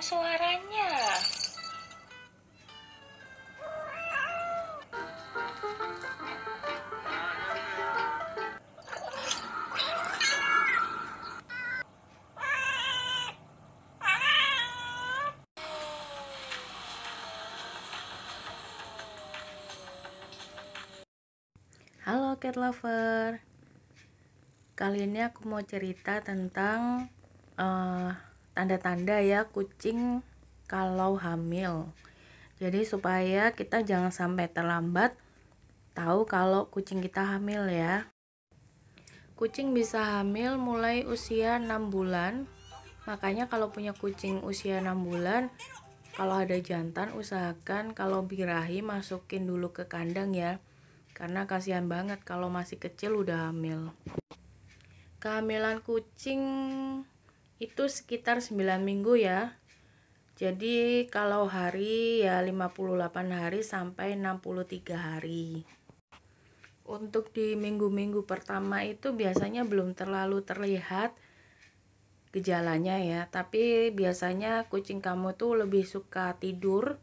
suaranya? Halo cat lover. Kali ini aku mau cerita tentang eh, tanda-tanda ya kucing kalau hamil. Jadi supaya kita jangan sampai terlambat tahu kalau kucing kita hamil ya. Kucing bisa hamil mulai usia 6 bulan. Makanya kalau punya kucing usia 6 bulan kalau ada jantan usahakan kalau birahi masukin dulu ke kandang ya karena kasihan banget kalau masih kecil udah hamil kehamilan kucing itu sekitar 9 minggu ya. Jadi kalau hari ya 58 hari sampai 63 hari. Untuk di minggu-minggu pertama itu biasanya belum terlalu terlihat gejalanya ya. Tapi biasanya kucing kamu tuh lebih suka tidur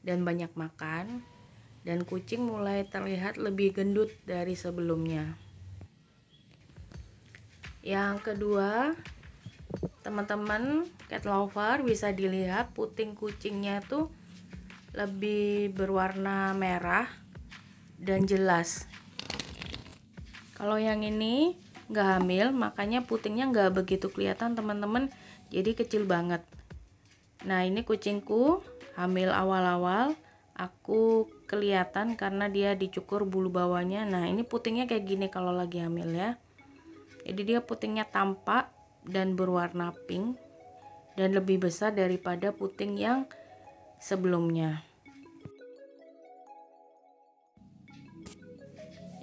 dan banyak makan. Dan kucing mulai terlihat lebih gendut dari sebelumnya. Yang kedua, teman-teman cat lover bisa dilihat puting kucingnya tuh lebih berwarna merah dan jelas. Kalau yang ini nggak hamil, makanya putingnya nggak begitu kelihatan teman-teman, jadi kecil banget. Nah ini kucingku hamil awal-awal aku kelihatan karena dia dicukur bulu bawahnya nah ini putingnya kayak gini kalau lagi hamil ya jadi dia putingnya tampak dan berwarna pink dan lebih besar daripada puting yang sebelumnya.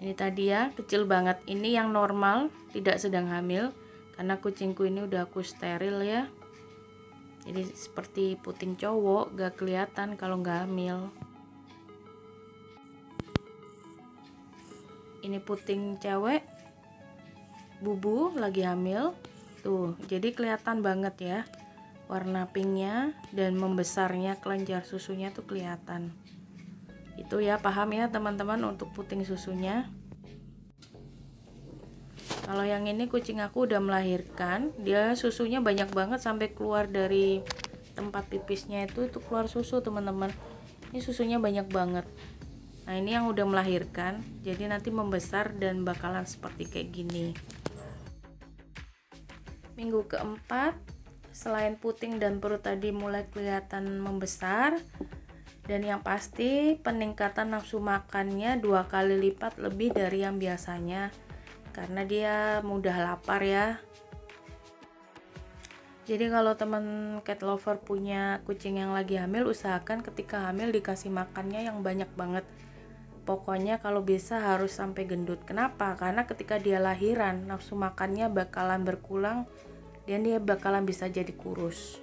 Ini tadi ya kecil banget. Ini yang normal tidak sedang hamil karena kucingku ini udah aku steril ya. Jadi seperti puting cowok gak kelihatan kalau nggak hamil. Ini puting cewek bubu lagi hamil tuh jadi kelihatan banget ya warna pinknya dan membesarnya kelenjar susunya tuh kelihatan. Itu ya paham ya teman-teman untuk puting susunya? Kalau yang ini kucing aku udah melahirkan dia susunya banyak banget sampai keluar dari tempat pipisnya itu itu keluar susu teman-teman. Ini susunya banyak banget. Nah ini yang udah melahirkan jadi nanti membesar dan bakalan seperti kayak gini minggu keempat selain puting dan perut tadi mulai kelihatan membesar dan yang pasti peningkatan nafsu makannya dua kali lipat lebih dari yang biasanya karena dia mudah lapar ya. Jadi kalau teman cat lover punya kucing yang lagi hamil usahakan ketika hamil dikasih makannya yang banyak banget pokoknya kalau bisa harus sampai gendut. Kenapa? Karena ketika dia lahiran nafsu makannya bakalan berkurang dan dia bakalan bisa jadi kurus.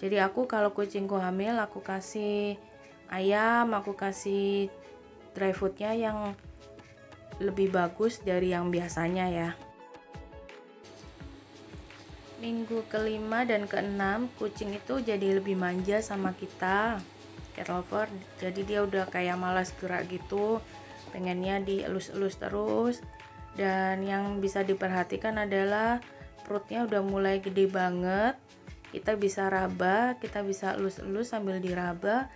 Jadi aku kalau kucingku hamil aku kasih ayam aku kasih dry foodnya yang lebih bagus dari yang biasanya ya. Minggu kelima dan keenam kucing itu jadi lebih manja sama kita cat lover jadi dia udah kayak malas gerak gitu. Pengennya dielus-elus terus. Dan yang bisa diperhatikan adalah perutnya udah mulai gede banget. Kita bisa raba kita bisa elus-elus sambil diraba.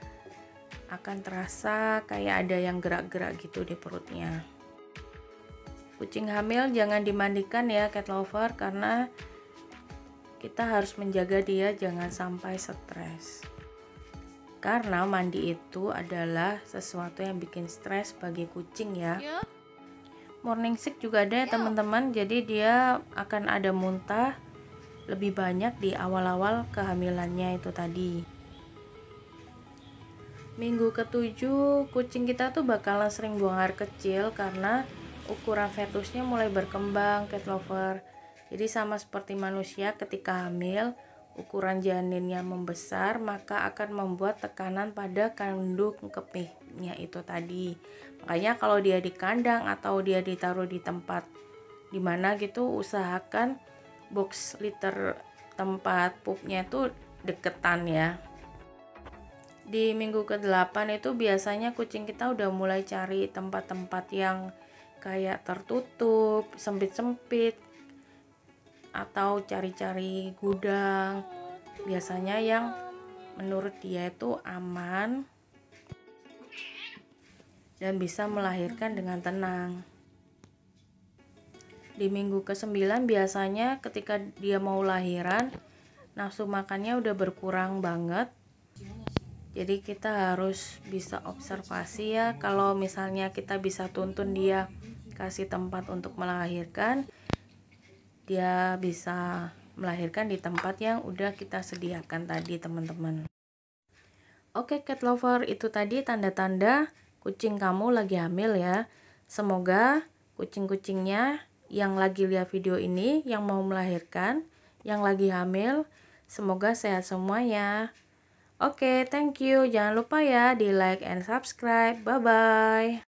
Akan terasa kayak ada yang gerak-gerak gitu di perutnya. Kucing hamil jangan dimandikan ya cat lover karena kita harus menjaga dia jangan sampai stres karena mandi itu adalah sesuatu yang bikin stres bagi kucing ya. Morning sick juga ada ya. teman-teman. Jadi dia akan ada muntah lebih banyak di awal-awal kehamilannya itu tadi. Minggu ketujuh kucing kita tuh bakalan sering buang air kecil karena ukuran fetusnya mulai berkembang cat lover. Jadi sama seperti manusia ketika hamil ukuran janinnya membesar maka akan membuat tekanan pada kandung kemihnya itu tadi. Makanya kalau dia di kandang atau dia ditaruh di tempat di mana gitu usahakan box liter tempat pupnya itu deketan ya. Di minggu ke-8 itu biasanya kucing kita udah mulai cari tempat-tempat yang kayak tertutup, sempit-sempit atau cari-cari gudang. Biasanya yang menurut dia itu aman dan bisa melahirkan dengan tenang. Di minggu ke-9 biasanya ketika dia mau lahiran, nafsu makannya udah berkurang banget jadi kita harus bisa observasi ya kalau misalnya kita bisa tuntun dia kasih tempat untuk melahirkan dia bisa melahirkan di tempat yang udah kita sediakan tadi teman-teman oke cat lover itu tadi tanda-tanda kucing kamu lagi hamil ya semoga kucing-kucingnya yang lagi lihat video ini yang mau melahirkan yang lagi hamil semoga sehat semuanya Oke, thank you. Jangan lupa ya di like and subscribe. Bye-bye.